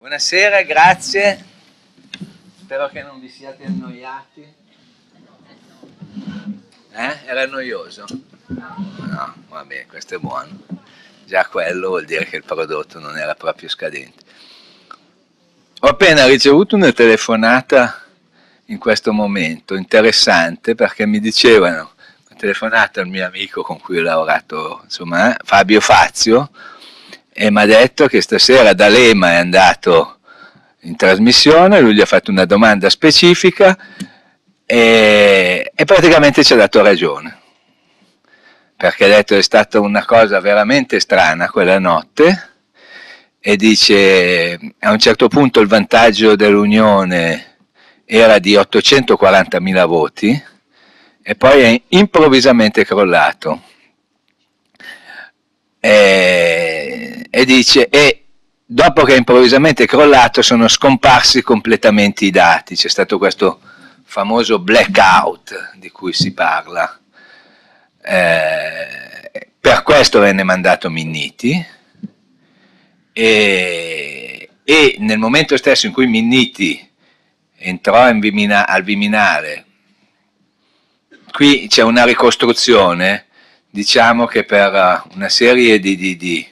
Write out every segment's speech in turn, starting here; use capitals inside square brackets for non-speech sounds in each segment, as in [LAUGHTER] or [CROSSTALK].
Buonasera, grazie. Spero che non vi siate annoiati. Eh? Era noioso? No, vabbè, questo è buono. Già quello vuol dire che il prodotto non era proprio scadente. Ho appena ricevuto una telefonata in questo momento, interessante, perché mi dicevano, ho telefonato al mio amico con cui ho lavorato, insomma, Fabio Fazio, e mi ha detto che stasera D'Alema è andato in trasmissione, lui gli ha fatto una domanda specifica e, e praticamente ci ha dato ragione, perché ha detto è stata una cosa veramente strana quella notte e dice a un certo punto il vantaggio dell'Unione era di 840.000 voti e poi è improvvisamente crollato. E, e dice, e dopo che è improvvisamente crollato sono scomparsi completamente i dati, c'è stato questo famoso blackout di cui si parla. Eh, per questo venne mandato Minniti e, e, nel momento stesso in cui Minniti entrò Vimina, al Viminale, qui c'è una ricostruzione diciamo che per una serie di, di, di,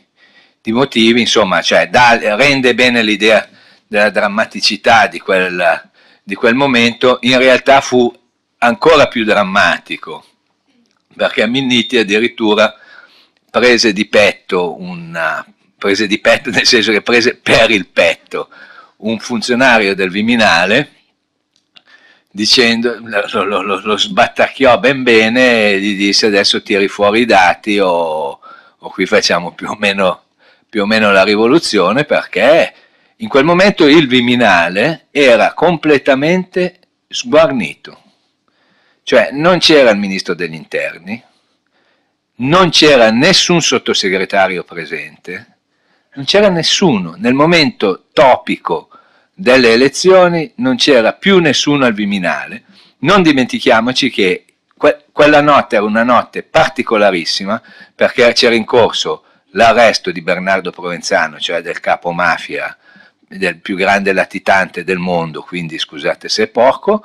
di motivi, insomma, cioè, da, rende bene l'idea della drammaticità di quel, di quel momento, in realtà fu ancora più drammatico, perché Minniti addirittura prese di petto una, prese di petto [LAUGHS] nel senso che prese per il petto un funzionario del Viminale dicendo, lo, lo, lo, lo, sbattacchiò ben bene e gli disse adesso tiri fuori i dati o, o qui facciamo più o, meno, più o meno la rivoluzione perché in quel momento il Viminale era completamente sguarnito, cioè non c'era il ministro degli interni, non c'era nessun sottosegretario presente, non c'era nessuno, nel momento topico delle elezioni non c'era più nessuno al Viminale. Non dimentichiamoci che que quella notte era una notte particolarissima perché c'era in corso l'arresto di Bernardo Provenzano, cioè del capo mafia, del più grande latitante del mondo, quindi scusate se è poco,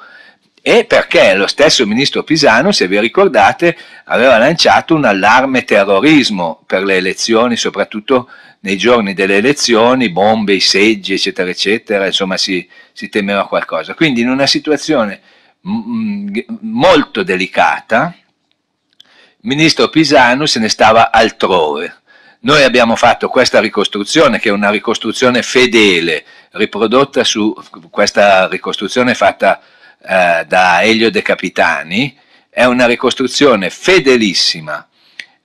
e perché lo stesso ministro Pisano, se vi ricordate, aveva lanciato un allarme terrorismo per le elezioni, soprattutto nei giorni delle elezioni, bombe, i seggi, eccetera, eccetera, insomma si, si temeva qualcosa. Quindi in una situazione molto delicata, il ministro Pisano se ne stava altrove. Noi abbiamo fatto questa ricostruzione, che è una ricostruzione fedele, riprodotta su questa ricostruzione fatta eh, da Elio De Capitani, è una ricostruzione fedelissima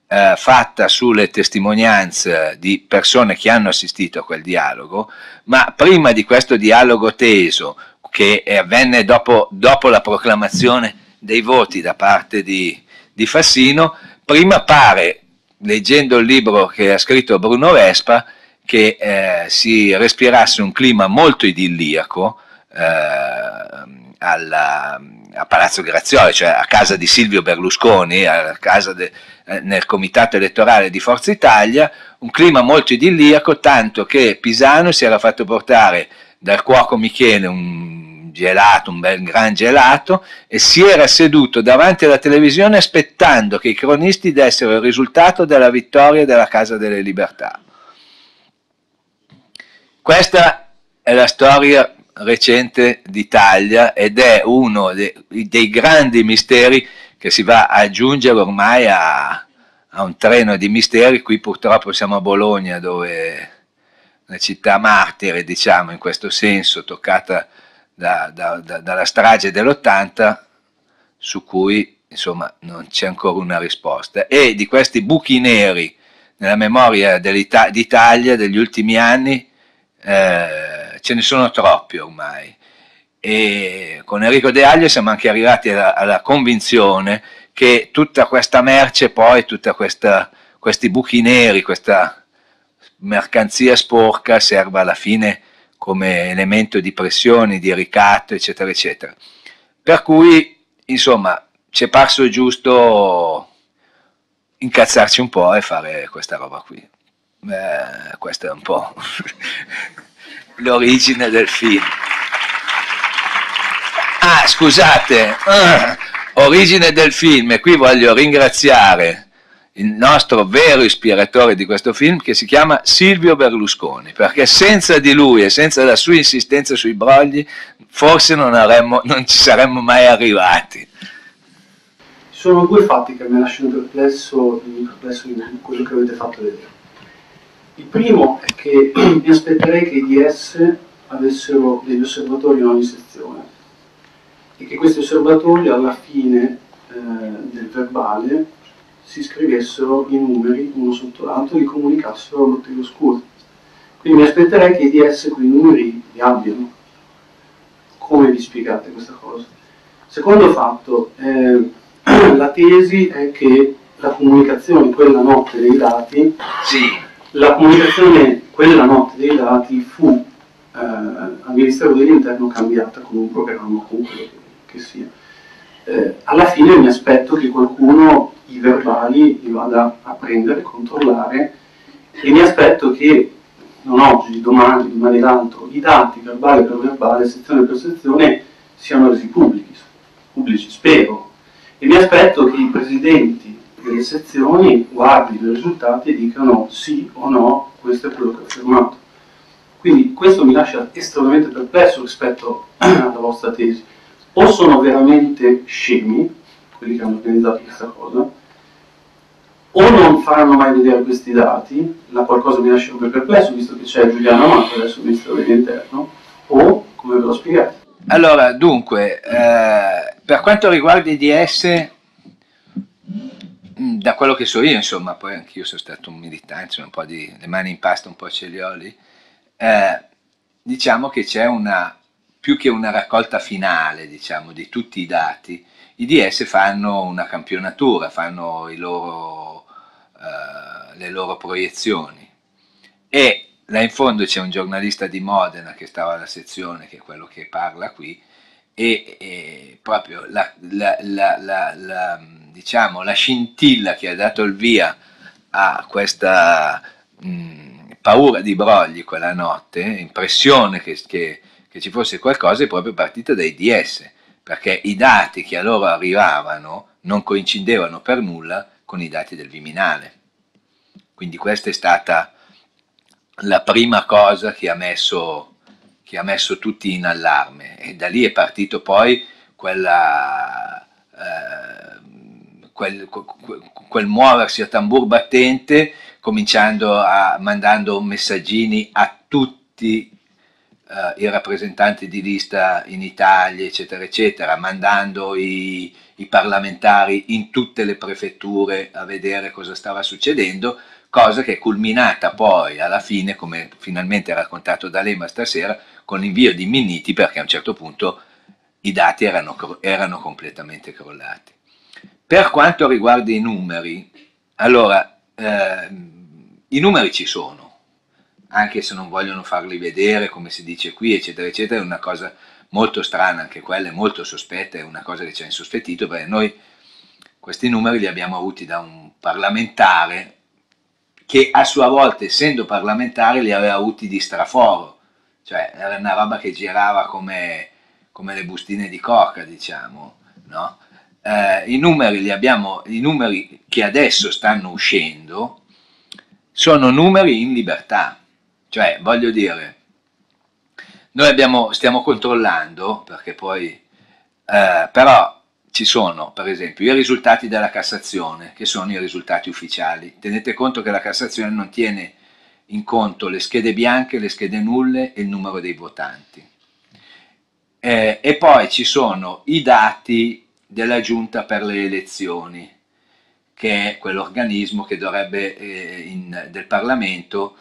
eh, fatta sulle testimonianze di persone che hanno assistito a quel dialogo, ma prima di questo dialogo teso, che avvenne dopo, dopo la proclamazione dei voti da parte di, di Fassino, prima pare, leggendo il libro che ha scritto Bruno Vespa, che eh, si respirasse un clima molto idilliaco eh, alla, a Palazzo Grazioli, cioè a casa di Silvio Berlusconi, de, eh, nel comitato elettorale di Forza Italia, un clima molto idilliaco, tanto che Pisano si era fatto portare dal cuoco Michele un gelato, un bel gran gelato, e si era seduto davanti alla televisione aspettando che i cronisti dessero il risultato della vittoria della Casa delle Libertà. Questa è la storia recente d'Italia ed è uno dei, dei, grandi misteri che si va a aggiungere ormai a, a, un treno di misteri. Qui purtroppo siamo a Bologna dove una città martire, diciamo in questo senso, toccata da, da, da, dalla strage dell'80 su cui insomma non c'è ancora una risposta. E di questi buchi neri nella memoria d'Italia degli ultimi anni eh, ce ne sono troppi ormai. E con Enrico De Aglio siamo anche arrivati alla, alla convinzione che tutta questa merce poi, tutti questi buchi neri, questa mercanzia sporca serva alla fine come elemento di pressione, di ricatto, eccetera, eccetera. Per cui, insomma, ci è parso giusto incazzarci un po' e fare questa roba qui. Eh, questo è un po' [LAUGHS] l'origine del film. Ah, scusate, uh, origine del film, e qui voglio ringraziare il nostro vero ispiratore di questo film che si chiama Silvio Berlusconi, perché senza di lui e senza la sua insistenza sui brogli forse non, avremmo, non ci saremmo mai arrivati. Sono due fatti che mi lasciano perplesso, perplesso in quello che avete fatto vedere. Il primo è che [CLEARS THROAT] mi aspetterei che i DS avessero degli osservatori in ogni sezione e che questi osservatori alla fine eh, del verbale si scrivessero i numeri uno sotto l'altro e li comunicassero al motivo scuro. Quindi mi aspetterei che i DS quei numeri li abbiano. Come vi spiegate questa cosa? Secondo fatto, eh, [CLEARS THROAT] la tesi è che la comunicazione quella notte dei dati, sì. la comunicazione quella notte dei dati fu eh, al Ministero dell'Interno cambiata con un programma, con quello che, che sia. Eh, alla fine mi aspetto che qualcuno i verbali li vada a prendere, controllare e mi aspetto che non oggi, domani, domani l'altro, i dati verbale per verbale, sezione per sezione siano resi pubblici, pubblici spero, e mi aspetto che i presidenti delle sezioni guardino i risultati e dicano sì o no, questo è quello che ho firmato. Quindi questo mi lascia estremamente perplesso rispetto [CLEARS THROAT] alla vostra tesi. O sono veramente scemi, quelli che hanno organizzato questa cosa, o non faranno mai vedere questi dati, la qualcosa mi lascia come perplesso, visto che c'è Giuliano Amato, adesso ministro dell'interno, o come ve lo spiegate? Allora, dunque, eh, per quanto riguarda i DS, mm, da quello che so io, insomma, poi anch'io sono stato un militante, un po' di le mani in pasta, un po' ce li ho lì, eh, diciamo che c'è una, più che una raccolta finale, diciamo, di tutti i dati, i DS fanno una campionatura, fanno loro, uh, le loro proiezioni. E là in fondo c'è un giornalista di Modena che stava alla sezione, che è quello che parla qui, e, e proprio la, la, la, la, diciamo, la scintilla che ha dato il via a questa mh, paura di brogli quella notte, impressione che, che, che ci fosse qualcosa, è proprio partita dai DS perché i dati che a loro arrivavano non coincidevano per nulla con i dati del Viminale. Quindi questa è stata la prima cosa che ha messo, che ha messo tutti in allarme e da lì è partito poi quella, eh, quel, quel, muoversi a tambur battente cominciando a mandando messaggini a tutti eh, i rappresentanti di lista in Italia, eccetera, eccetera, mandando i, i parlamentari in tutte le prefetture a vedere cosa stava succedendo, cosa che è culminata poi alla fine, come finalmente raccontato da Lema stasera, con l'invio di Minniti perché a un certo punto i dati erano, erano completamente crollati. Per quanto riguarda i numeri, allora, eh, i numeri ci sono, anche se non vogliono farli vedere, come si dice qui, eccetera, eccetera, è una cosa molto strana, anche quella è molto sospetta, è una cosa che ci ha insospettito, perché noi questi numeri li abbiamo avuti da un parlamentare che a sua volta, essendo parlamentare, li aveva avuti di straforo, cioè era una roba che girava come, come le bustine di coca, diciamo, no? Eh, i, numeri abbiamo, I numeri che adesso stanno uscendo sono numeri in libertà, cioè, voglio dire, noi abbiamo, stiamo controllando, perché poi, eh, però ci sono, per esempio, i risultati della Cassazione, che sono i risultati ufficiali. Tenete conto che la Cassazione non tiene in conto le schede bianche, le schede nulle e il numero dei votanti. Eh, e poi ci sono i dati della Giunta per le elezioni, che è quell'organismo che dovrebbe, eh, in, del Parlamento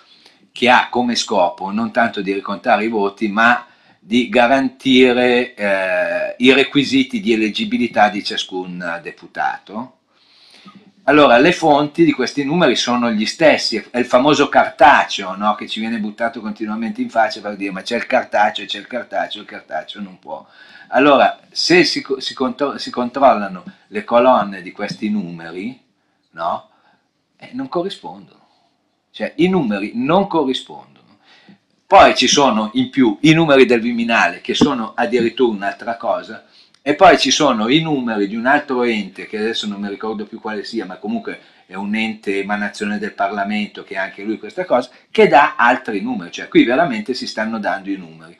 che ha come scopo non tanto di ricontare i voti, ma di garantire eh, i requisiti di eleggibilità di ciascun deputato. Allora, le fonti di questi numeri sono gli stessi, è il famoso cartaceo no? che ci viene buttato continuamente in faccia per dire ma c'è il cartaceo, c'è il cartaceo, il cartaceo non può. Allora, se si, si, contro si controllano le colonne di questi numeri, no? eh, non corrispondono. Cioè i numeri non corrispondono. poi ci sono in più i numeri del Viminale che sono addirittura un'altra cosa e poi ci sono i numeri di un altro ente che adesso non mi ricordo più quale sia, ma comunque è un ente emanazione del Parlamento che anche lui questa cosa, che dà altri numeri, cioè qui veramente si stanno dando i numeri.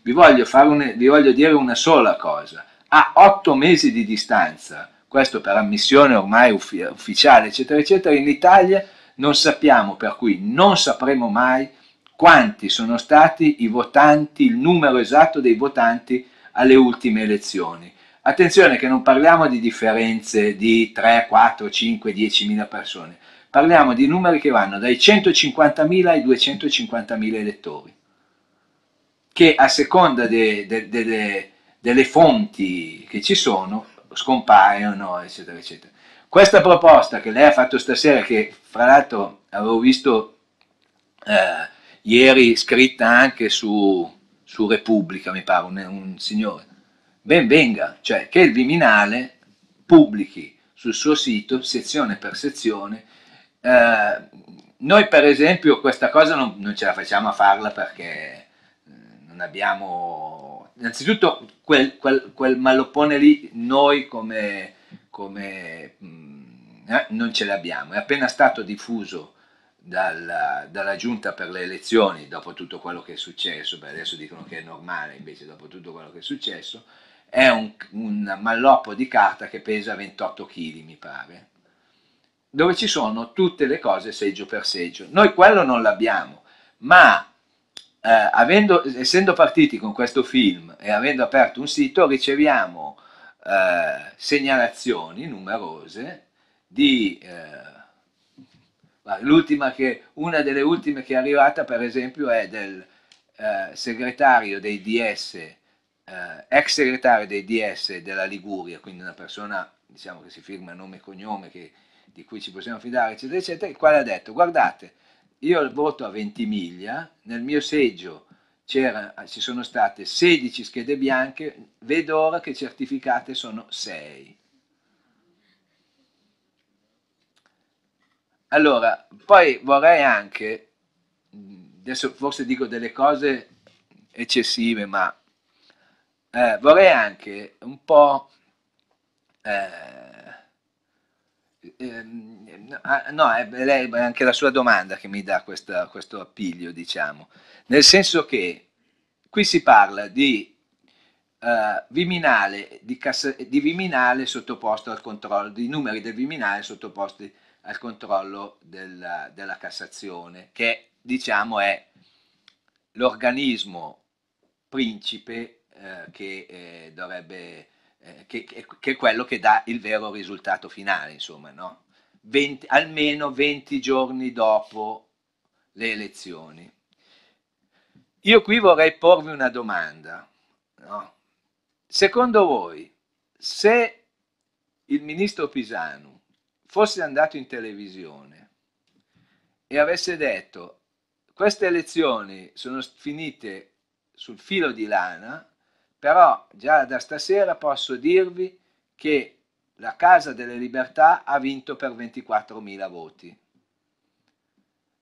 Vi voglio, un, vi voglio dire una sola cosa, a otto mesi di distanza, questo per ammissione ormai uffi ufficiale, eccetera, eccetera, in Italia non sappiamo, per cui non sapremo mai quanti sono stati i votanti, il numero esatto dei votanti alle ultime elezioni. Attenzione che non parliamo di differenze di 3, 4, 5, 10 mila persone, parliamo di numeri che vanno dai 150.000 ai 250.000 elettori, che a seconda de, de, de, delle fonti che ci sono scompaiono, eccetera, eccetera. Questa proposta che lei ha fatto stasera, che fra l'altro avevo visto eh, ieri scritta anche su, su Repubblica, mi pare, un, un signore, ben venga, cioè che il Viminale pubblichi sul suo sito, sezione per sezione, eh, noi per esempio questa cosa non, non, ce la facciamo a farla perché eh, non abbiamo, innanzitutto quel, quel, quel malloppone lì noi come, come mm, eh, non ce l'abbiamo, è appena stato diffuso dalla, dalla, giunta per le elezioni dopo tutto quello che è successo, beh, adesso dicono che è normale invece dopo tutto quello che è successo, è un, un malloppo di carta che pesa 28 kg, mi pare, dove ci sono tutte le cose seggio per seggio. Noi quello non l'abbiamo, ma eh, avendo, essendo partiti con questo film e avendo aperto un sito, riceviamo eh, segnalazioni numerose di... Eh, l'ultima che, una delle ultime che è arrivata, per esempio, è del eh, segretario dei DS eh, ex segretario dei DS della Liguria, quindi una persona diciamo, che si firma nome e cognome, che, di cui ci possiamo fidare, eccetera, eccetera, il quale ha detto, guardate, io voto a Ventimiglia, nel mio seggio ci sono state 16 schede bianche, vedo ora che certificate sono 6. Allora, poi vorrei anche, adesso forse dico delle cose eccessive, ma eh, vorrei anche un po'... Eh, ah, no, è, lei, è anche la sua domanda che mi dà questa, questo appiglio, diciamo, nel senso che qui si parla di uh, Viminale, di, di, Viminale sottoposto al controllo, di numeri del Viminale sottoposti al controllo della, della Cassazione, che diciamo è l'organismo principe eh, che, eh, dovrebbe, eh, che, che, è quello che dà il vero risultato finale, insomma, no? 20, almeno 20 giorni dopo le elezioni. Io qui vorrei porvi una domanda. No? Secondo voi, se il ministro Pisanu fosse andato in televisione e avesse detto queste elezioni sono finite sul filo di lana, però già da stasera posso dirvi che la Casa delle Libertà ha vinto per 24.000 voti.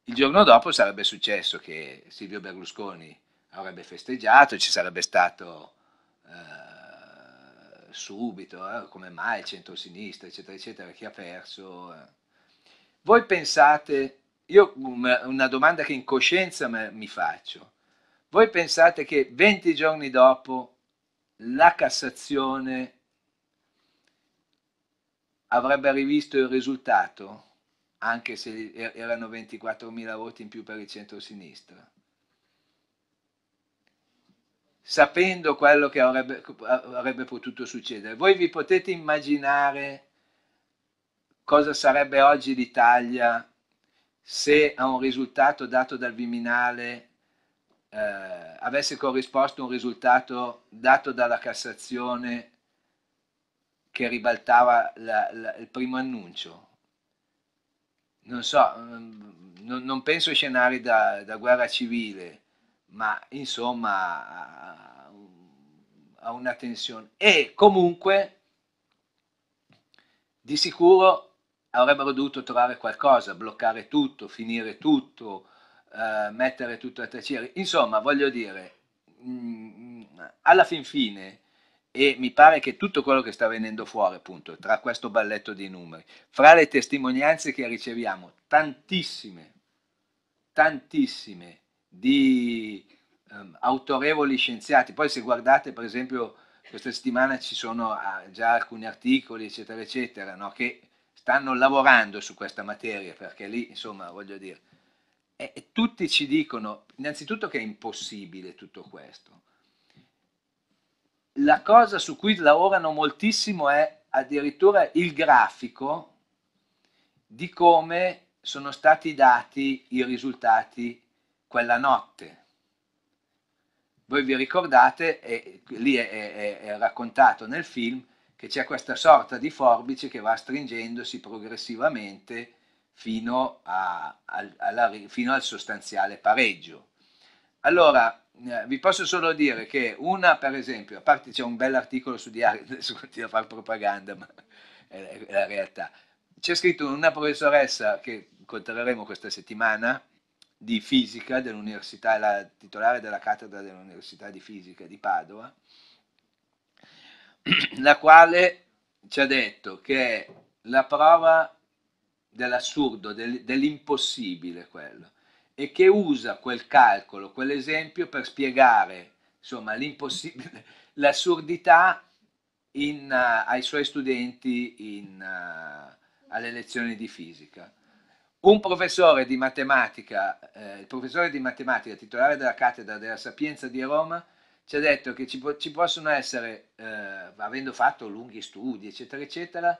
Il giorno dopo sarebbe successo che Silvio Berlusconi avrebbe festeggiato, ci sarebbe stato eh, subito, eh, come mai il centro-sinistra, eccetera, eccetera, chi ha perso. Eh. Voi pensate, io una domanda che in coscienza mi faccio, voi pensate che 20 giorni dopo la Cassazione avrebbe rivisto il risultato, anche se er-, erano 24.000 voti in più per il centro-sinistra. Sapendo quello che avrebbe, avrebbe potuto succedere. Voi vi potete immaginare cosa sarebbe oggi l'Italia se a un risultato dato dal Viminale eh, avesse corrisposto un risultato dato dalla Cassazione che ribaltava la, la, il primo annuncio. Non so, mm, non, non penso a scenari da, da, guerra civile, ma insomma a, a una tensione. E comunque, di sicuro avrebbero dovuto trovare qualcosa, bloccare tutto, finire tutto, eh, mettere tutto a tacere. Insomma, voglio dire, mh, mm, alla fin fine, e mi pare che tutto quello che sta venendo fuori, appunto, tra questo balletto di numeri, fra le testimonianze che riceviamo, tantissime, tantissime di um, autorevoli scienziati, poi se guardate per esempio questa settimana ci sono ah, già alcuni articoli, eccetera, eccetera, no, che stanno lavorando su questa materia, perché lì, insomma, voglio dire, e, e tutti ci dicono, innanzitutto che è impossibile tutto questo. La cosa su cui lavorano moltissimo è addirittura il grafico di come sono stati dati i risultati quella notte. Voi vi ricordate, e lì è, è, è raccontato nel film, che c'è questa sorta di forbice che va stringendosi progressivamente fino, a, alla, fino al sostanziale pareggio. Allora, eh, vi posso solo dire che una, per esempio, a parte c'è un bell'articolo su Diario, [LAUGHS] adesso continuo a fare propaganda, ma è, la realtà. C'è scritto una professoressa che incontreremo questa settimana di fisica dell'università, la titolare della cattedra dell'Università di Fisica di Padova, [CLEARS THROAT] la quale ci ha detto che la prova dell'assurdo, del, dell'impossibile quello, e che usa quel calcolo, quell'esempio per spiegare insomma, l'impossibile, [LAUGHS] l'assurdità in, uh, ai suoi studenti in, uh, alle lezioni di fisica. Un professore di matematica, eh, il professore di matematica titolare della cattedra della Sapienza di Roma, ci ha detto che ci, ci possono essere, eh, avendo fatto lunghi studi, eccetera, eccetera,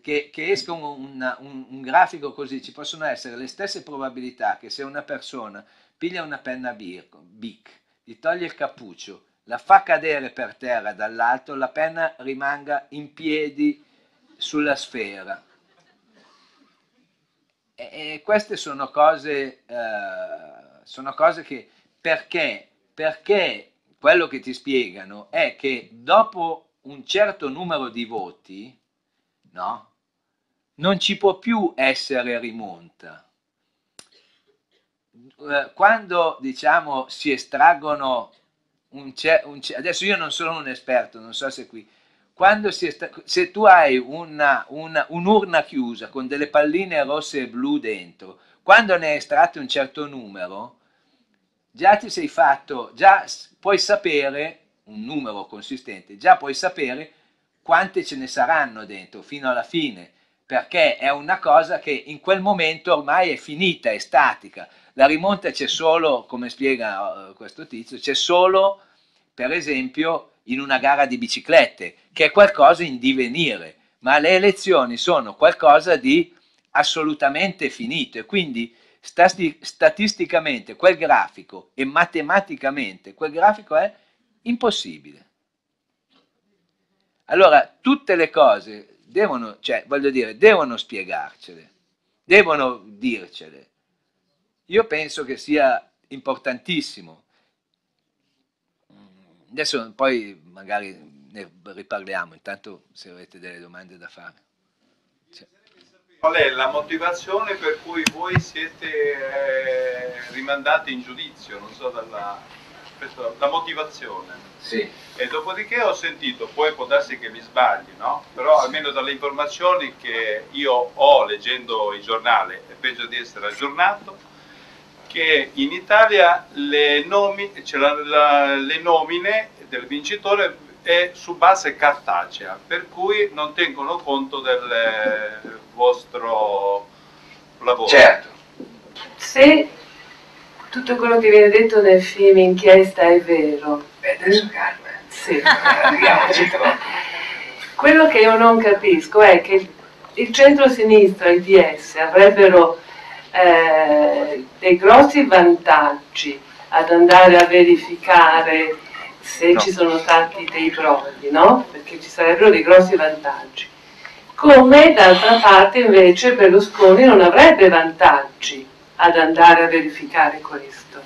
che, che, esca un, un, un, grafico così, ci possono essere le stesse probabilità che se una persona piglia una penna Bic, gli toglie il cappuccio, la fa cadere per terra dall'alto, la penna rimanga in piedi sulla sfera. E, e queste sono cose, eh, sono cose che perché? Perché quello che ti spiegano è che dopo un certo numero di voti, no? Non ci può più essere rimonta. Eh, quando diciamo si estraggono un, un adesso io non sono un esperto, non so se qui quando si se tu hai un'urna chiusa con delle palline rosse e blu dentro, quando ne hai estratti un certo numero, già ti sei fatto, già puoi sapere un numero consistente, già puoi sapere quante ce ne saranno dentro fino alla fine, perché è una cosa che in quel momento ormai è finita, è statica. La rimonta c'è solo, come spiega uh, questo tizio, c'è solo, per esempio, in una gara di biciclette, che è qualcosa in divenire, ma le elezioni sono qualcosa di assolutamente finito e quindi stati, statisticamente quel grafico e matematicamente quel grafico è impossibile. Allora, tutte le cose devono, cioè, voglio dire, devono spiegarcele, devono dircele. Io penso che sia importantissimo. Adesso poi magari ne riparliamo, intanto se avete delle domande da fare. Qual è la motivazione per cui voi siete eh, rimandati in giudizio? Non so, dalla, la motivazione. Sì. E dopodiché ho sentito, poi può darsi che mi sbagli, no? però almeno dalle informazioni che io ho leggendo il giornale, e penso di essere aggiornato, che in Italia le, nomi, cioè la, la, le nomine del vincitore è su base cartacea, per cui non tengono conto del eh, vostro lavoro. Certo. Se tutto quello che viene detto nel film Inchiesta è vero. Beh, adesso calma. Sì. quello che io non capisco è che il centro-sinistra e il DS avrebbero eh, dei grossi vantaggi ad andare a verificare se no. ci sono stati dei brogli, no? Perché ci sarebbero dei grossi vantaggi. Come d'altra parte invece Berlusconi non avrebbe vantaggi ad andare a verificare questo.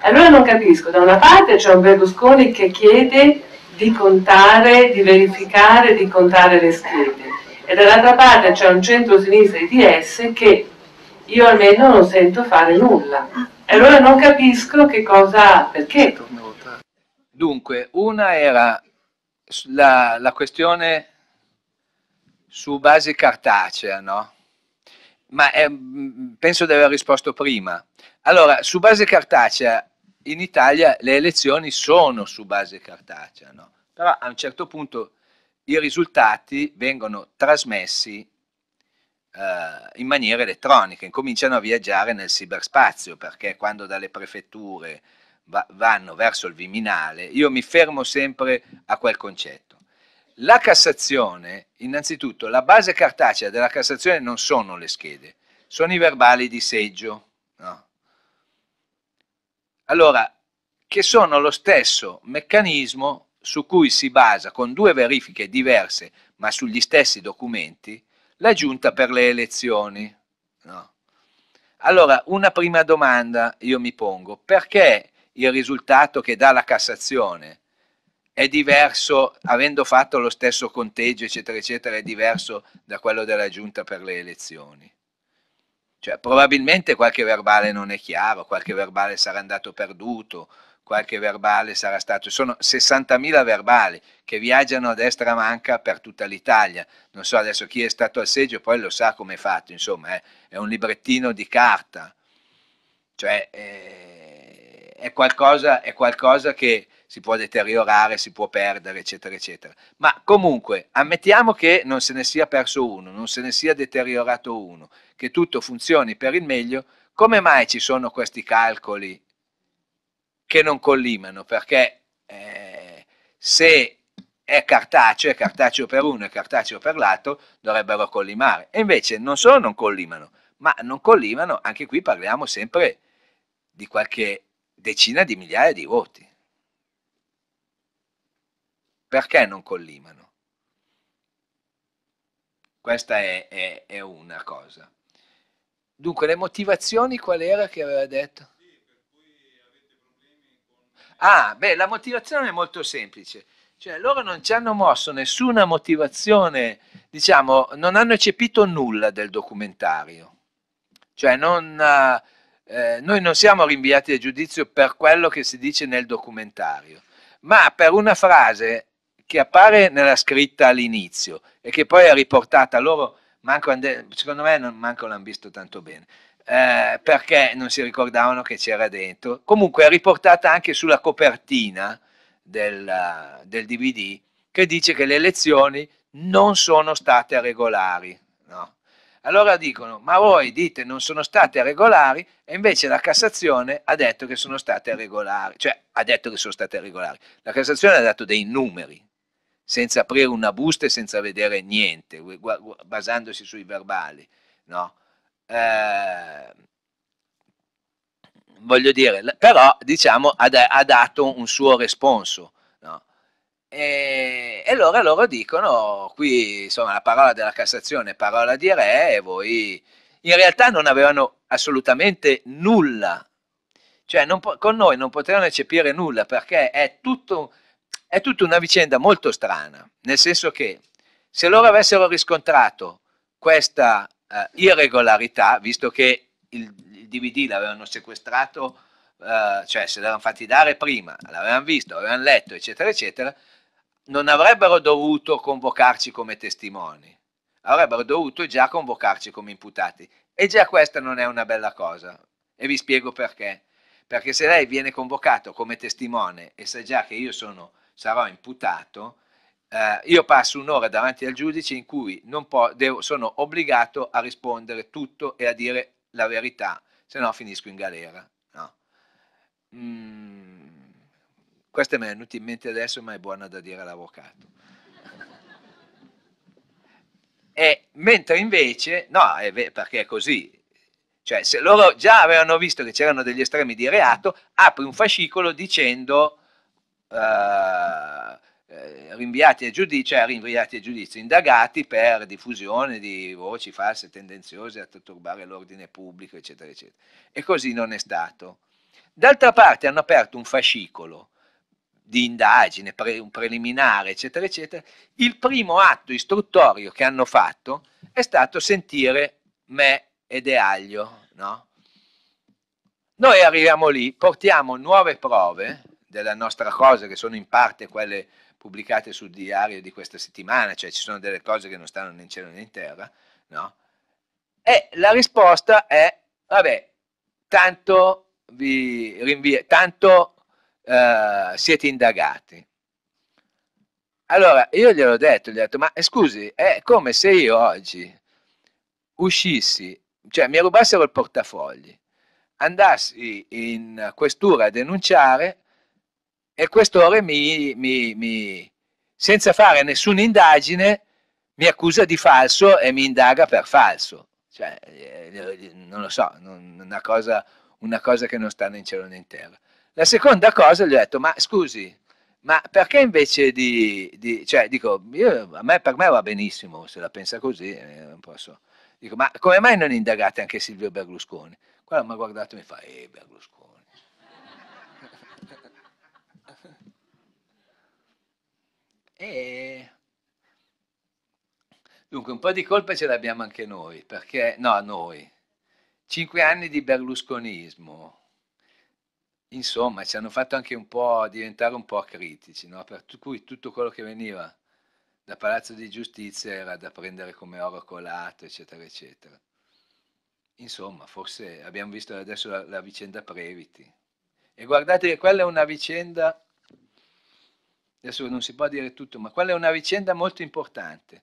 Allora non capisco, da una parte c'è un Berlusconi che chiede di contare, di verificare, di contare le schede e dall'altra parte c'è un centro-sinistra IDS che io almeno non sento fare nulla. Allora non capisco che cosa, perché. Dunque, una era la, la questione su base cartacea, no? Ma è, penso di aver risposto prima. Allora, su base cartacea, in Italia le elezioni sono su base cartacea, no? Però a un certo punto i risultati vengono trasmessi eh, in maniera elettronica, incominciano a viaggiare nel cyberspazio, perché quando dalle prefetture va, vanno verso il Viminale, io mi fermo sempre a quel concetto. La Cassazione, innanzitutto, la base cartacea della Cassazione non sono le schede, sono i verbali di seggio. No? Allora, che sono lo stesso meccanismo su cui si basa con due verifiche diverse ma sugli stessi documenti la giunta per le elezioni. No. Allora, una prima domanda io mi pongo, perché il risultato che dà la Cassazione è diverso, avendo fatto lo stesso conteggio, eccetera, eccetera, è diverso da quello della giunta per le elezioni? Cioè, probabilmente qualche verbale non è chiaro, qualche verbale sarà andato perduto, qualche verbale sarà stato, sono 60.000 verbali che viaggiano a destra manca per tutta l'Italia, non so adesso chi è stato al seggio poi lo sa come è fatto, insomma è, è un librettino di carta, cioè è, è, qualcosa, è qualcosa che si può deteriorare, si può perdere, eccetera, eccetera. Ma comunque, ammettiamo che non se ne sia perso uno, non se ne sia deteriorato uno, che tutto funzioni per il meglio, come mai ci sono questi calcoli che non collimano, perché eh, se è cartaceo, è cartaceo per uno e cartaceo per l'altro, dovrebbero collimare. E invece non solo non collimano, ma non collimano, anche qui parliamo sempre di qualche decina di migliaia di voti. Perché non collimano? Questa è, è, è una cosa. Dunque, le motivazioni qual era che aveva detto? Ah, beh, la motivazione è molto semplice. Cioè, loro non ci hanno mosso nessuna motivazione, diciamo, non hanno eccepito nulla del documentario. Cioè, non, eh, noi non siamo rinviati a giudizio per quello che si dice nel documentario, ma per una frase che appare nella scritta all'inizio e che poi è riportata loro, manco, secondo me non, manco l'hanno visto tanto bene eh, perché non si ricordavano che c'era dentro. Comunque è riportata anche sulla copertina del, del, DVD che dice che le elezioni non sono state regolari. No? Allora dicono, ma voi dite non sono state regolari e invece la Cassazione ha detto che sono state regolari, cioè ha detto che sono state regolari. La Cassazione ha dato dei numeri, senza aprire una busta e senza vedere niente, basandosi sui verbali. No? eh, voglio dire, però diciamo ha, dato un suo responso. No? E, e, allora loro dicono, qui insomma la parola della Cassazione è parola di re e voi in realtà non avevano assolutamente nulla, cioè non, con noi non potevano eccepire nulla perché è tutto, è tutta una vicenda molto strana, nel senso che se loro avessero riscontrato questa eh, irregolarità, visto che il, il DVD l'avevano sequestrato, eh, cioè se l'avevano fatti dare prima, l'avevano visto, l'avevano letto, eccetera, eccetera, non avrebbero dovuto convocarci come testimoni, avrebbero dovuto già convocarci come imputati. E già questa non è una bella cosa. E vi spiego perché. Perché se lei viene convocato come testimone e sa già che io sono, sarò imputato, eh, io passo un'ora davanti al giudice in cui devo, sono obbligato a rispondere tutto e a dire la verità, se no finisco in galera. No. Mm, questa mi è venuta in mente adesso, ma è buona da dire all'avvocato. [LAUGHS] E, mentre invece, no, è perché è così, cioè se loro già avevano visto che c'erano degli estremi di reato, apri un fascicolo dicendo... Uh, eh, rinviati a giudizio, cioè rinviati a giudizio, indagati per diffusione di voci false, tendenziose a turbare l'ordine pubblico, eccetera, eccetera. E così non è stato. D'altra parte hanno aperto un fascicolo di indagine, pre, un preliminare, eccetera, eccetera. Il primo atto istruttorio che hanno fatto è stato sentire me ed è aglio, no? Noi arriviamo lì, portiamo nuove prove della nostra cosa, che sono in parte quelle pubblicate sul diario di questa settimana, cioè ci sono delle cose che non stanno né in cielo né in terra, no? E la risposta è, vabbè, tanto vi rinvia, tanto eh, siete indagati. Allora, io gliel'ho detto, gli ho detto, ma eh, scusi, è come se io oggi uscissi, cioè mi rubassero il portafogli, andassi in questura a denunciare e questore mi, mi, mi, senza fare nessuna indagine mi accusa di falso e mi indaga per falso. Cioè, eh, non lo so, una cosa, una cosa che non sta né in cielo né in terra. La seconda cosa gli ho detto, ma scusi, ma perché invece di, di cioè dico, io, a me, per me va benissimo, se la pensa così, eh, posso. Dico, ma come mai non indagate anche Silvio Berlusconi? Quello mi ha guardato e mi fa, eh, Berlusconi. E... Dunque, un po' di colpa ce l'abbiamo anche noi, perché, no, noi, cinque anni di berlusconismo, insomma, ci hanno fatto anche un po' diventare un po' critici, no? per cui tutto quello che veniva da Palazzo di Giustizia era da prendere come oro colato, eccetera, eccetera. Insomma, forse abbiamo visto adesso la, la vicenda Previti. E guardate che quella è una vicenda, adesso non si può dire tutto, ma quella è una vicenda molto importante.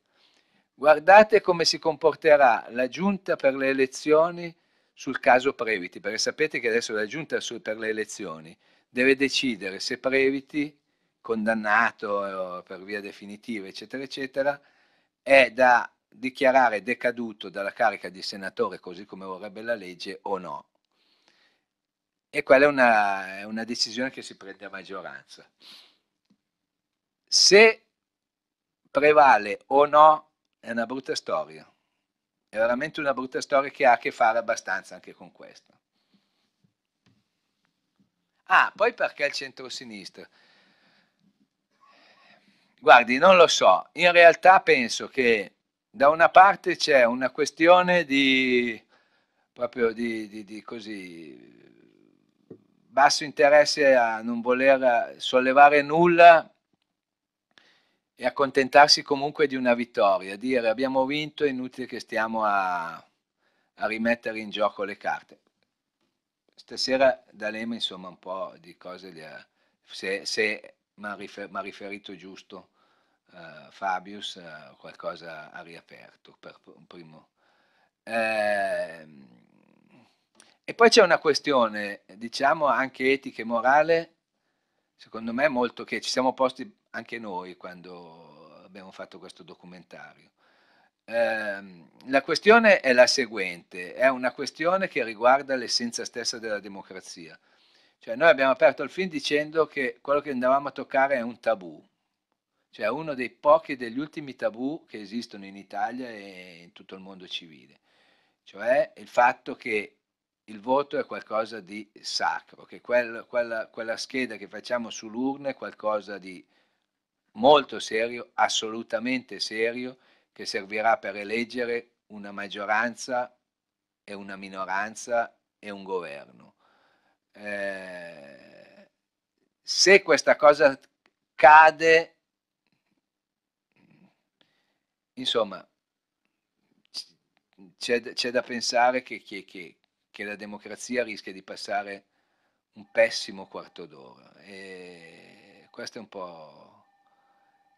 Guardate come si comporterà la giunta per le elezioni sul caso Previti, perché sapete che adesso la giunta per le elezioni deve decidere se Previti, condannato eh, per via definitiva, eccetera, eccetera, è da dichiarare decaduto dalla carica di senatore così come vorrebbe la legge o no. E quella è una, è una decisione che si prende a maggioranza. Se prevale o no è una brutta storia. È veramente una brutta storia che ha a che fare abbastanza anche con questo. Ah, poi perché il centro-sinistra? Guardi, non lo so. In realtà penso che da una parte c'è una questione di proprio di, di, di così basso interesse a non voler sollevare nulla e accontentarsi comunque di una vittoria, dire abbiamo vinto, è inutile che stiamo a, a rimettere in gioco le carte. Stasera D'Alema insomma un po' di cose gli ha, se, se mi ha rifer, riferito giusto uh, Fabius, uh, qualcosa ha riaperto per un primo. Eh, e poi c'è una questione, diciamo anche etica e morale, secondo me molto che ci siamo posti anche noi quando abbiamo fatto questo documentario. Eh, la questione è la seguente, è una questione che riguarda l'essenza stessa della democrazia. Cioè noi abbiamo aperto il film dicendo che quello che andavamo a toccare è un tabù, cioè uno dei pochi degli ultimi tabù che esistono in Italia e in tutto il mondo civile, cioè il fatto che il voto è qualcosa di sacro, che quel, quella, quella scheda che facciamo sull'urna è qualcosa di molto serio, assolutamente serio, che servirà per eleggere una maggioranza e una minoranza e un governo. Eh, se questa cosa cade, insomma, c'è, da pensare che, che, che, che, la democrazia rischia di passare un pessimo quarto d'ora. E questo è un po'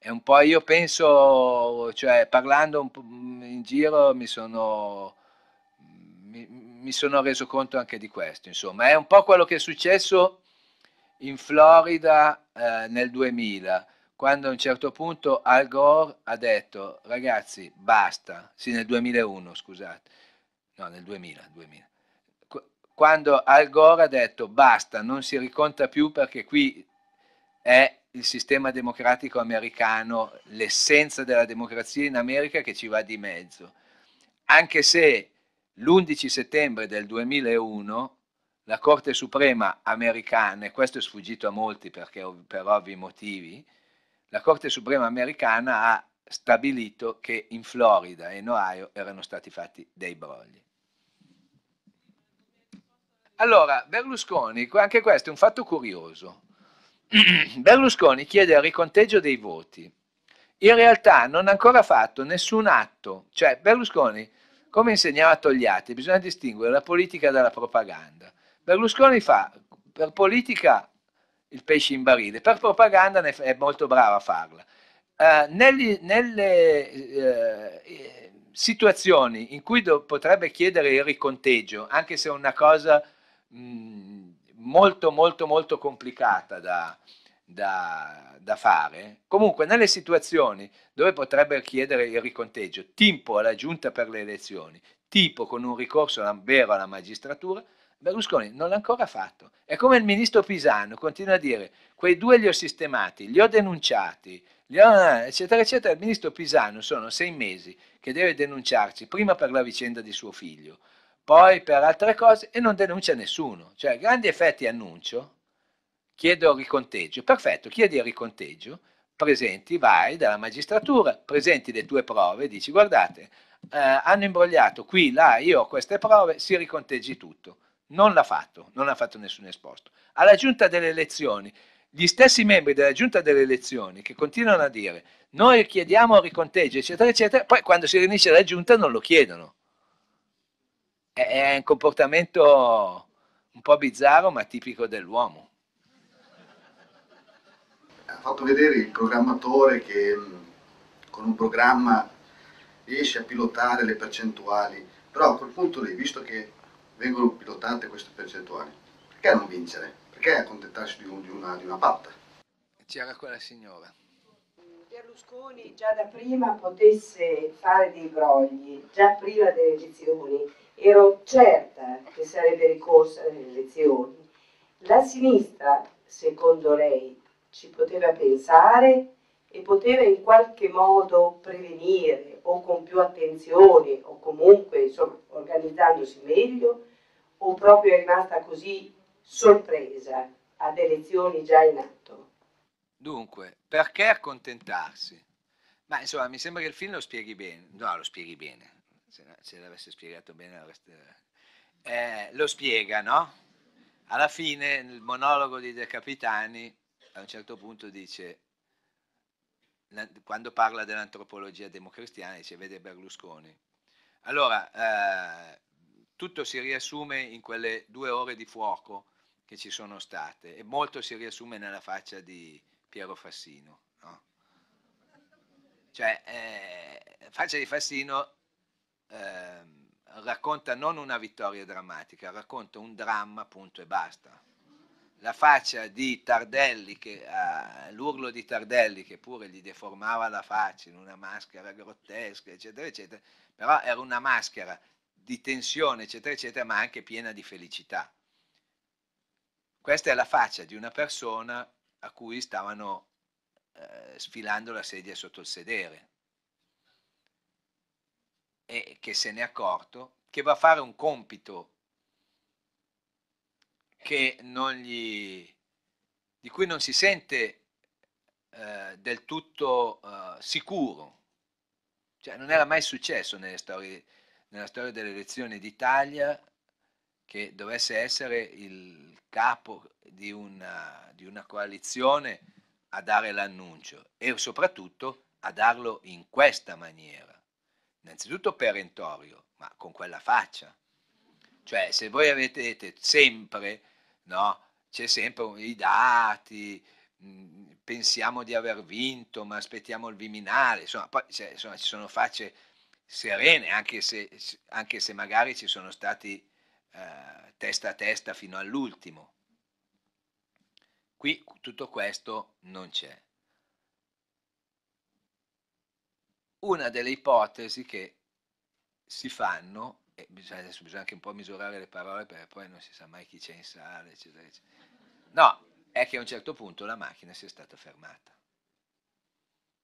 è un po' io penso, cioè parlando po' in giro mi sono, mi, mi sono reso conto anche di questo, insomma, è un po' quello che è successo in Florida eh, nel 2000, quando a un certo punto Al Gore ha detto ragazzi basta, sì nel 2001 scusate, no nel 2000, 2000. quando Al Gore ha detto basta, non si riconta più perché qui è il sistema democratico americano, l'essenza della democrazia in America che ci va di mezzo. Anche se l'11 settembre del 2001 la Corte Suprema americana, e questo è sfuggito a molti perché per ovvi motivi, la Corte Suprema americana ha stabilito che in Florida e in Ohio erano stati fatti dei brogli. Allora, Berlusconi, anche questo è un fatto curioso. [CLEARS THROAT] Berlusconi chiede il riconteggio dei voti. In realtà non ha ancora fatto nessun atto, cioè Berlusconi, come insegnava Togliatti, bisogna distinguere la politica dalla propaganda. Berlusconi fa per politica il pesce in barile, per propaganda è molto bravo a farla. Uh, nelle, nelle uh, situazioni in cui potrebbe chiedere il riconteggio, anche se è una cosa mh, molto molto molto complicata da, da, da, fare, comunque nelle situazioni dove potrebbe chiedere il riconteggio, tipo alla giunta per le elezioni, tipo con un ricorso vero alla magistratura, Berlusconi non l'ha ancora fatto. È come il ministro Pisano continua a dire, quei due li ho sistemati, li ho denunciati, li ho, eccetera, eccetera. Il ministro Pisano sono sei mesi che deve denunciarci, prima per la vicenda di suo figlio, poi per altre cose e non denuncia nessuno. Cioè, grandi effetti annuncio, chiedo il riconteggio, perfetto, chiedi il riconteggio, presenti, vai dalla magistratura, presenti le tue prove, dici guardate, eh, hanno imbrogliato qui, là, io ho queste prove, si riconteggi tutto non l'ha fatto, non ha fatto nessun esposto. Alla giunta delle elezioni, gli stessi membri della giunta delle elezioni che continuano a dire noi chiediamo il riconteggio, eccetera, eccetera, poi quando si riunisce la giunta non lo chiedono. È un comportamento un po' bizzarro ma tipico dell'uomo. Ha fatto vedere il programmatore che con un programma riesce a pilotare le percentuali, però a quel punto lì, visto che vengono pilotate queste percentuali. Perché non vincere? Perché accontentarsi di, un, di, una, di una patta? C'era quella signora. Berlusconi già da prima potesse fare dei brogli, già prima delle elezioni, ero certa che sarebbe ricorsa alle elezioni. La sinistra, secondo lei, ci poteva pensare e poteva in qualche modo prevenire o con più attenzione o comunque insomma, organizzandosi meglio o proprio è rimasta così sorpresa ad elezioni già in atto? Dunque, perché accontentarsi? Ma insomma, mi sembra che il film lo spieghi bene. No, lo spieghi bene. Se, se l'avesse spiegato bene, l'avreste... Eh, lo spiega, no? Alla fine, nel monologo di De Capitani, a un certo punto dice, quando parla dell'antropologia democristiana, dice, vede Berlusconi. Allora, eh, tutto si riassume in quelle due ore di fuoco che ci sono state e molto si riassume nella faccia di Piero Fassino. No? Cioè, eh, faccia di Fassino eh, racconta non una vittoria drammatica, racconta un dramma, punto e basta. La faccia di Tardelli, che, eh, l'urlo di Tardelli, che pure gli deformava la faccia in una maschera grottesca, eccetera, eccetera, però era una maschera di tensione, eccetera, eccetera, ma anche piena di felicità. Questa è la faccia di una persona a cui stavano eh, sfilando la sedia sotto il sedere e che se n'è accorto che va a fare un compito che non gli, di cui non si sente eh, del tutto eh, sicuro. Cioè, non era mai successo storie nella storia delle elezioni d'Italia che dovesse essere il capo di una, di una coalizione a dare l'annuncio e soprattutto a darlo in questa maniera. Innanzitutto perentorio, ma con quella faccia. Cioè, se voi avete sempre, no, c'è sempre i dati, pensiamo di aver vinto, ma aspettiamo il Viminale, insomma, poi cioè, insomma, ci sono facce serene, anche se, anche se magari ci sono stati eh, testa a testa fino all'ultimo. Qui tutto questo non c'è. Una delle ipotesi che si fanno, e bisogna, adesso bisogna anche un po' misurare le parole perché poi non si sa mai chi c'è in sala, eccetera, eccetera. No, è che a un certo punto la macchina sia stata fermata.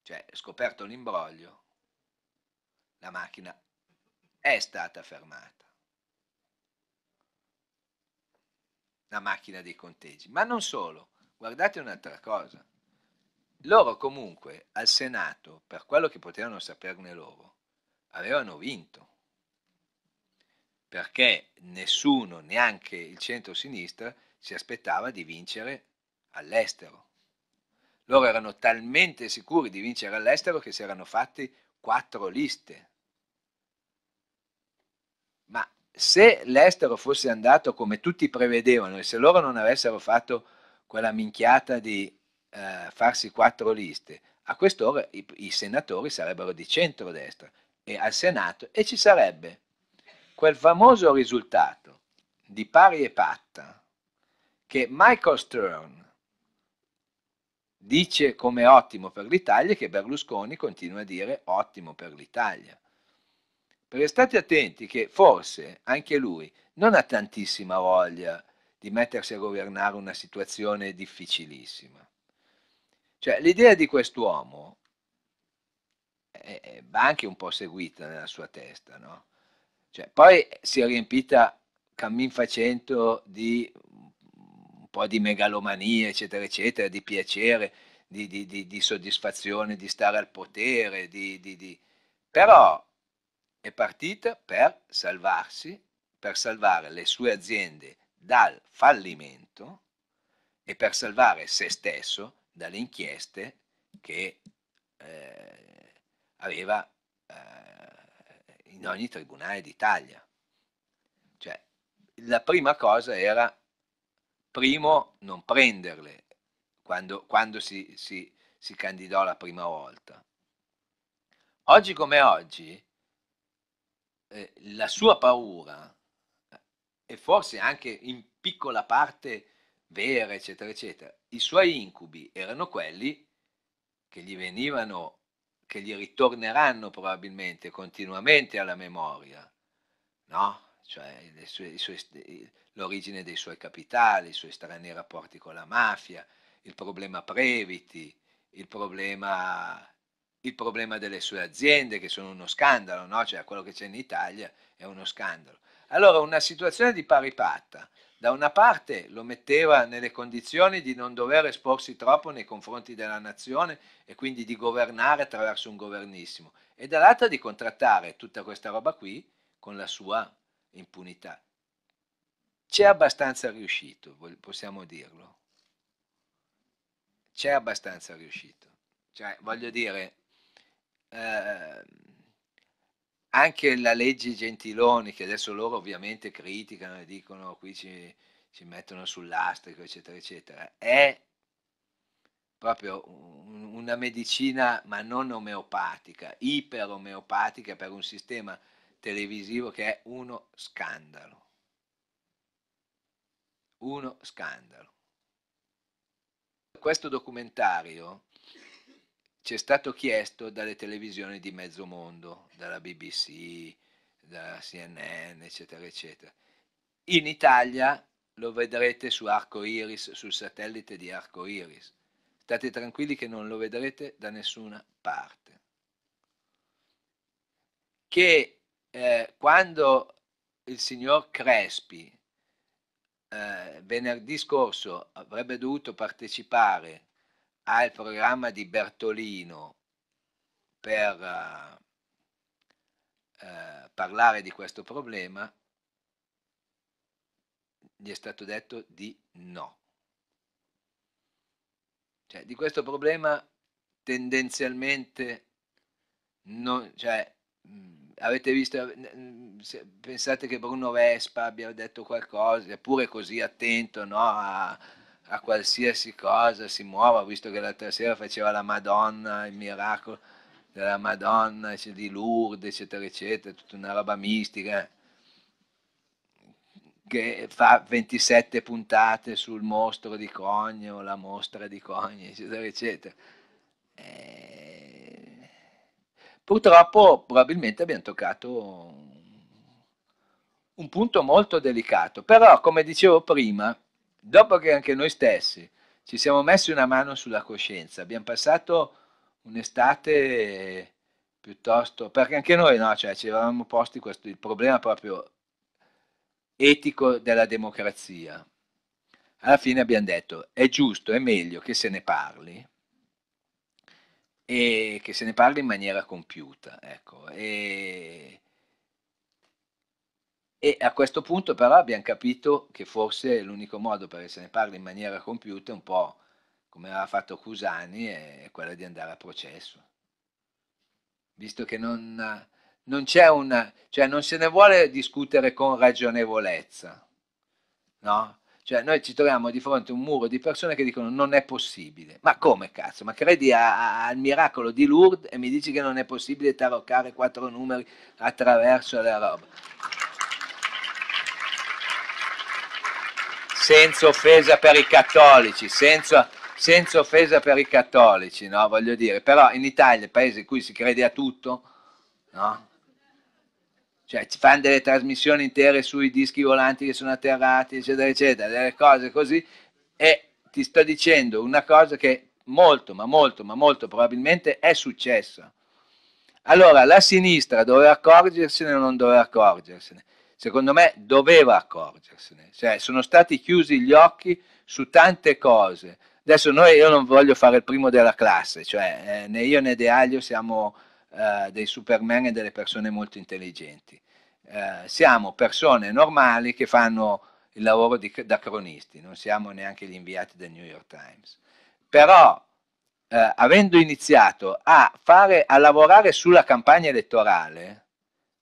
Cioè, scoperto l'imbroglio, la macchina è stata fermata. La macchina dei conteggi. Ma non solo, guardate un'altra cosa. Loro comunque al Senato, per quello che potevano saperne loro, avevano vinto. perché nessuno, neanche il centro-sinistra, si aspettava di vincere all'estero. Loro erano talmente sicuri di vincere all'estero che si erano fatti quattro liste. Ma se l'estero fosse andato come tutti prevedevano e se loro non avessero fatto quella minchiata di eh, farsi quattro liste, a quest'ora i, i senatori sarebbero di centrodestra e al Senato e ci sarebbe quel famoso risultato di pari e patta che Michael Stern dice come ottimo per l'Italia e che Berlusconi continua a dire ottimo per l'Italia. Perché state attenti che forse anche lui non ha tantissima voglia di mettersi a governare una situazione difficilissima. Cioè l'idea di quest'uomo va anche un po' seguita nella sua testa, no? Cioè, poi si è riempita cammin facendo di un po' di megalomania, eccetera, eccetera, di piacere, di, di, di, di soddisfazione, di stare al potere, però è partita per salvarsi, per salvare le sue aziende dal fallimento e per salvare se stesso dalle inchieste che eh, aveva eh, in ogni tribunale d'Italia. Cioè, la prima cosa era, primo, non prenderle quando, quando si, si, si candidò la prima volta. Oggi come oggi, eh, la sua paura, e forse anche in piccola parte vera, eccetera, eccetera, i suoi incubi erano quelli che gli venivano che gli ritorneranno probabilmente continuamente alla memoria, no? Cioè sue, sue, l'origine dei suoi capitali, i suoi strani rapporti con la mafia, il problema Previti, il problema, il problema delle sue aziende che sono uno scandalo, no? Cioè quello che c'è in Italia è uno scandalo. Allora una situazione di pari patta da una parte lo metteva nelle condizioni di non dover esporsi troppo nei confronti della nazione e quindi di governare attraverso un governissimo, e dall'altra di contrattare tutta questa roba qui con la sua impunità. C'è abbastanza riuscito, possiamo dirlo. C'è abbastanza riuscito. Cioè, voglio dire, eh, anche la legge Gentiloni, che adesso loro ovviamente criticano e dicono qui ci, ci mettono sull'astrico, eccetera, eccetera, è proprio un, una medicina, ma non omeopatica, iperomeopatica per un sistema televisivo che è uno scandalo. Uno scandalo. Questo documentario ci è stato chiesto dalle televisioni di mezzo mondo, dalla BBC, da CNN, eccetera, eccetera. In Italia lo vedrete su Arco Iris, sul satellite di Arco Iris. State tranquilli che non lo vedrete da nessuna parte. Che eh, quando il signor Crespi eh, venerdì scorso avrebbe dovuto partecipare al programma di Bertolino per uh, uh, parlare di questo problema, gli è stato detto di no. Cioè, di questo problema tendenzialmente non, cioè, mh, avete visto, pensate che Bruno Vespa abbia detto qualcosa, eppure così attento no, a, a qualsiasi cosa si muova, visto che l'altra sera faceva la Madonna, il miracolo della Madonna, di Lourdes, eccetera, eccetera, tutta una roba mistica, che fa 27 puntate sul mostro di Cogno, la mostra di Cogno, eccetera, eccetera. E... Eh, purtroppo probabilmente abbiamo toccato un punto molto delicato, però come dicevo prima, dopo che anche noi stessi ci siamo messi una mano sulla coscienza, abbiamo passato un'estate piuttosto, perché anche noi no, cioè, ci eravamo posti questo, il problema proprio etico della democrazia. Alla fine abbiamo detto è giusto, è meglio che se ne parli e che se ne parli in maniera compiuta. Ecco, e E a questo punto però abbiamo capito che forse l'unico modo per se ne parli in maniera compiuta, un po' come aveva fatto Cusani, è quello di andare a processo. Visto che non, non c'è una, cioè non se ne vuole discutere con ragionevolezza, no? Cioè noi ci troviamo di fronte a un muro di persone che dicono non è possibile. Ma come cazzo? Ma credi al miracolo di Lourdes e mi dici che non è possibile taroccare quattro numeri attraverso la roba? Senza offesa per i cattolici, senza, senza offesa per i cattolici, no? Voglio dire, però in Italia, il paese in cui si crede a tutto, no? cioè ci fanno delle trasmissioni intere sui dischi volanti che sono atterrati, eccetera, eccetera, delle cose così, e ti sto dicendo una cosa che molto, ma molto, ma molto probabilmente è successa. Allora, la sinistra doveva accorgersene o non doveva accorgersene? Secondo me doveva accorgersene, cioè sono stati chiusi gli occhi su tante cose. Adesso noi, io non voglio fare il primo della classe, cioè eh, né io né De Aglio siamo eh, dei superman e delle persone molto intelligenti. Eh, siamo persone normali che fanno il lavoro di, da cronisti, non siamo neanche gli inviati del New York Times. Però, eh, avendo iniziato a, fare, a lavorare sulla campagna elettorale,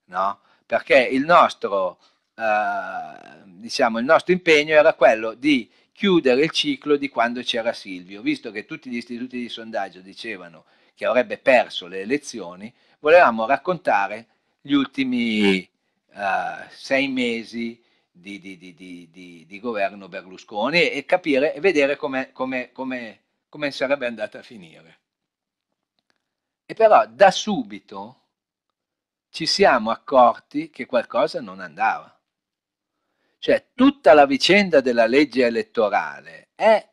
no? Perché il nostro, eh, diciamo, il nostro impegno era quello di chiudere il ciclo di quando c'era Silvio, visto che tutti gli istituti di sondaggio dicevano che avrebbe perso le elezioni, volevamo raccontare gli ultimi uh, sei mesi di, di, di, di, governo Berlusconi e capire e vedere come, sarebbe andata a finire. E però da subito ci siamo accorti che qualcosa non andava. Cioè tutta la vicenda della legge elettorale è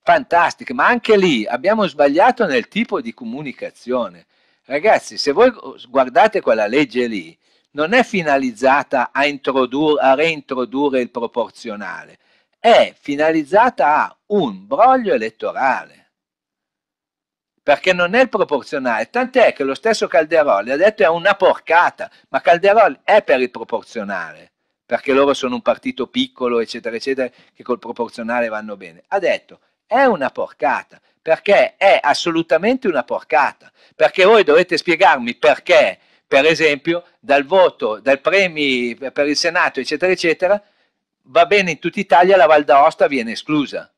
fantastiche, ma anche lì abbiamo sbagliato nel tipo di comunicazione. Ragazzi, se voi guardate quella legge lì, non è finalizzata a, a reintrodurre il proporzionale, è finalizzata a un broglio elettorale. Perché non è il proporzionale, tant'è che lo stesso Calderoli ha detto è una porcata, ma Calderoli è per il proporzionale, perché loro sono un partito piccolo, eccetera, eccetera, che col proporzionale vanno bene. Ha detto è una porcata, perché è assolutamente una porcata, perché voi dovete spiegarmi perché, per esempio, dal voto, dai premi per il Senato, eccetera, eccetera, va bene in tutta Italia, la Val d'Aosta viene esclusa.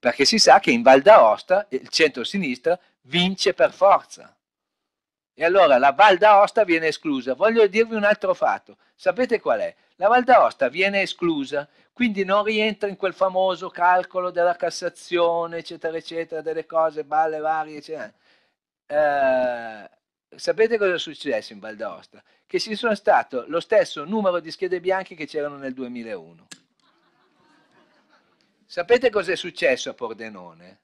Perché si sa che in Val d'Aosta il centro-sinistra vince per forza. E allora la Val d'Aosta viene esclusa. Voglio dirvi un altro fatto. Sapete qual è? La Val d'Aosta viene esclusa, quindi non rientra in quel famoso calcolo della Cassazione, eccetera, eccetera, delle cose, balle varie, eccetera. Eh, sapete cosa è successo in Val d'Aosta? Che ci sono stato lo stesso numero di schede bianche che c'erano nel 2001. Sapete cosa è successo a Pordenone?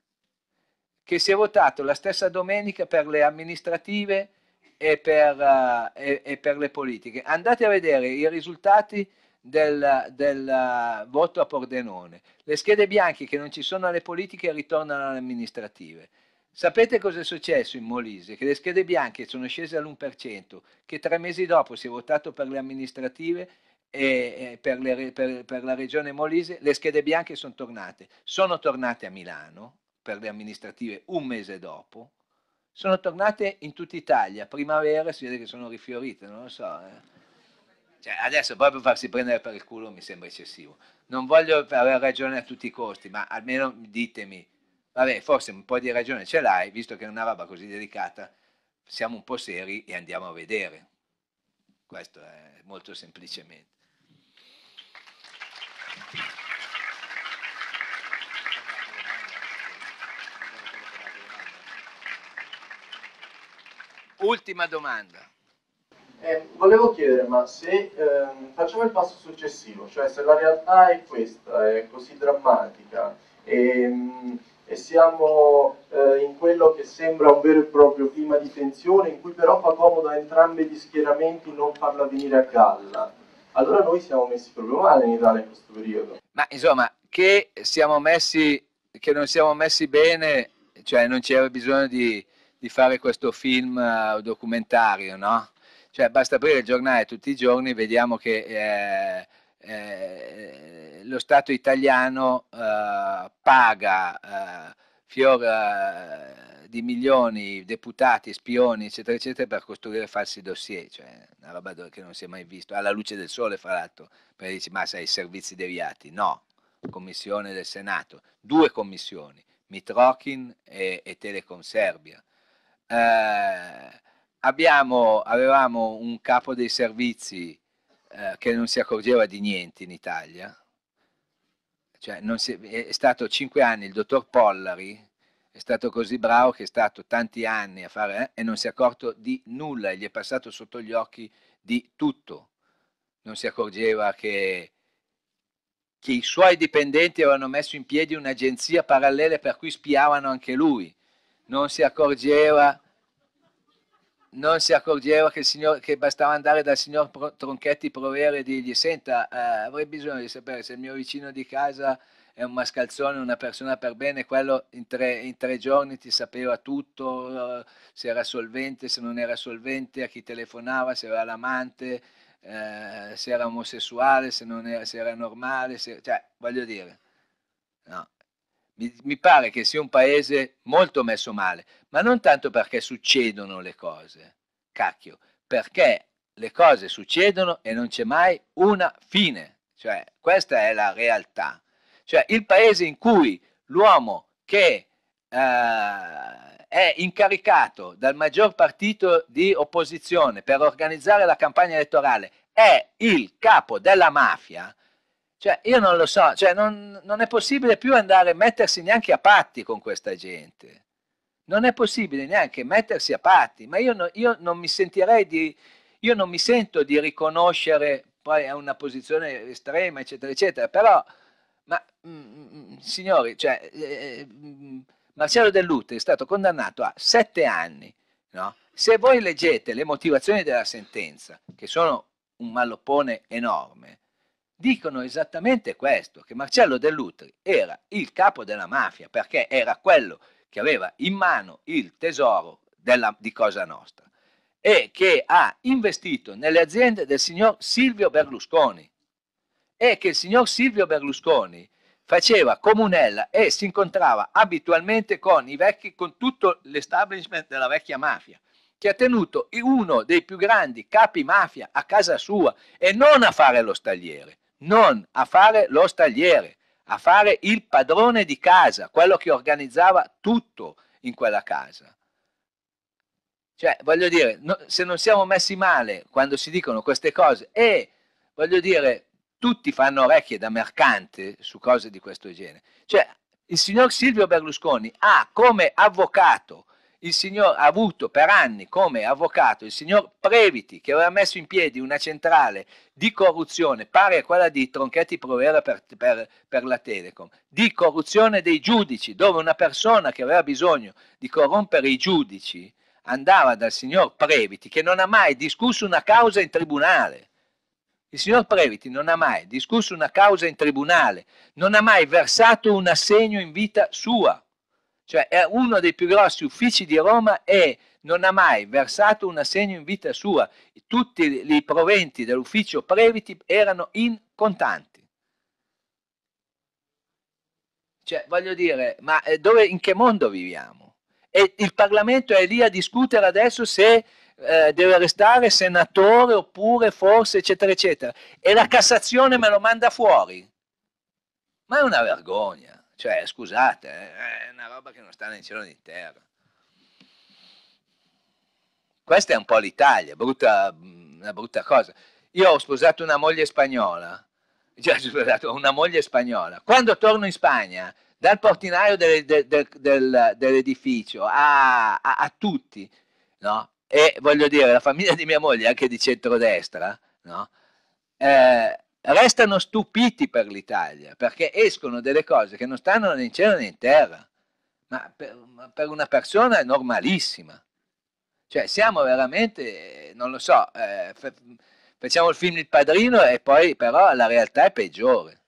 Che si è votato la stessa domenica per le amministrative e per, uh, e, e per, le politiche. Andate a vedere i risultati del, del uh, voto a Pordenone. Le schede bianche che non ci sono alle politiche ritornano alle amministrative. Sapete cosa è successo in Molise? Che le schede bianche sono scese all'1%, che tre mesi dopo si è votato per le amministrative e, per, le, per, per la regione Molise, le schede bianche sono tornate. Sono tornate a Milano per le amministrative un mese dopo, sono tornate in tutta Italia, primavera si vede che sono rifiorite, non lo so. Eh. Cioè, adesso proprio farsi prendere per il culo mi sembra eccessivo. Non voglio avere ragione a tutti i costi, ma almeno ditemi, vabbè, forse un po' di ragione ce l'hai, visto che è una roba così delicata, siamo un po' seri e andiamo a vedere. Questo è molto semplicemente. Ultima domanda. Eh, volevo chiedere, ma se eh, facciamo il passo successivo, cioè se la realtà è questa, è così drammatica e, e siamo eh, in quello che sembra un vero e proprio clima di tensione in cui però fa comodo a entrambi gli schieramenti non farla venire a galla, allora noi siamo messi proprio male in Italia in questo periodo. Ma insomma, che siamo messi, che non siamo messi bene, cioè non c'era bisogno di di fare questo film uh, documentario, no? Cioè, basta aprire il giornale tutti i giorni, vediamo che eh, eh, lo Stato italiano eh, paga eh, fior eh, di milioni, deputati, spioni, eccetera, eccetera, per costruire falsi dossier, cioè una roba che non si è mai visto, alla luce del sole, fra l'altro, perché dici, ma sai, servizi deviati, no, commissione del Senato, due commissioni, Mitrokin e, e Telecom Serbia. Eh, abbiamo, avevamo un capo dei servizi eh, che non si accorgeva di niente in Italia, cioè si, è stato cinque anni il dottor Pollari, è stato così bravo che è stato tanti anni a fare eh, e non si è accorto di nulla, gli è passato sotto gli occhi di tutto. Non si accorgeva che, che i suoi dipendenti avevano messo in piedi un'agenzia parallela per cui spiavano anche lui. Non si accorgeva non si accorgeva che, signor, che, bastava andare dal signor Tronchetti Provere e dirgli senta eh, avrei bisogno di sapere se il mio vicino di casa è un mascalzone, una persona per bene, quello in tre, in tre giorni ti sapeva tutto, eh, se era solvente, se non era solvente, a chi telefonava, se era l'amante, eh, se era omosessuale, se, era, se era normale, se, cioè voglio dire, no, mi, mi, pare che sia un paese molto messo male, ma non tanto perché succedono le cose, cacchio, perché le cose succedono e non c'è mai una fine, cioè questa è la realtà. Cioè il paese in cui l'uomo che eh, è incaricato dal maggior partito di opposizione per organizzare la campagna elettorale è il capo della mafia, cioè, io non lo so, cioè, non, non, è possibile più andare a mettersi neanche a patti con questa gente. Non è possibile neanche mettersi a patti, ma io, no, io non mi sentirei di, io non mi sento di riconoscere, poi è una posizione estrema, eccetera, eccetera, però, ma mm, mm signori, cioè, eh, mm, Marcello Dell'Ute è stato condannato a sette anni, no? Se voi leggete le motivazioni della sentenza, che sono un malloppone enorme, dicono esattamente questo, che Marcello Dell'Utri era il capo della mafia perché era quello che aveva in mano il tesoro della, di Cosa Nostra e che ha investito nelle aziende del signor Silvio Berlusconi e che il signor Silvio Berlusconi faceva comunella e si incontrava abitualmente con i vecchi, con tutto l'establishment della vecchia mafia che ha tenuto uno dei più grandi capi mafia a casa sua e non a fare lo stagliere, non a fare lo stagliere, a fare il padrone di casa, quello che organizzava tutto in quella casa. Cioè, voglio dire, no, se non siamo messi male quando si dicono queste cose e, voglio dire, tutti fanno orecchie da mercante su cose di questo genere. Cioè, il signor Silvio Berlusconi ha come avvocato il signor ha avuto per anni come avvocato il signor Previti che aveva messo in piedi una centrale di corruzione pari a quella di Tronchetti Provera per, per, per, la Telecom, di corruzione dei giudici, dove una persona che aveva bisogno di corrompere i giudici andava dal signor Previti che non ha mai discusso una causa in tribunale. Il signor Previti non ha mai discusso una causa in tribunale, non ha mai versato un assegno in vita sua cioè è uno dei più grossi uffici di Roma e non ha mai versato un assegno in vita sua, tutti i proventi dell'ufficio Previti erano in contanti. Cioè, voglio dire, ma eh, dove, in che mondo viviamo? E il Parlamento è lì a discutere adesso se eh, deve restare senatore oppure forse, eccetera, eccetera. E la Cassazione me lo manda fuori. Ma è una vergogna. Cioè, scusate, eh, è una roba che non sta in cielo né in terra. Questa è un po' l'Italia, brutta, una brutta cosa. Io ho sposato una moglie spagnola, cioè, sposato una moglie spagnola. Quando torno in Spagna, dal portinaio del, del, del, dell'edificio a, a, a, tutti, no? E voglio dire, la famiglia di mia moglie, anche di centrodestra, no? Eh, restano stupiti per l'Italia, perché escono delle cose che non stanno né in cielo né in terra, ma per, per una persona è normalissima. Cioè siamo veramente, non lo so, eh, facciamo il film Il Padrino e poi però la realtà è peggiore.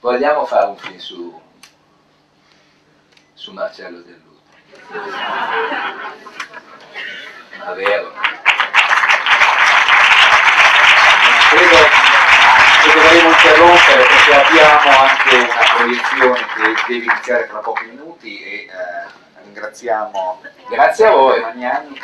Vogliamo fare un film su, su Marcello Dell'Utri. È vero. Credo che dovremo interrompere perché abbiamo anche una proiezione che deve iniziare fra pochi minuti e eh, ringraziamo Grazie a voi. Magnani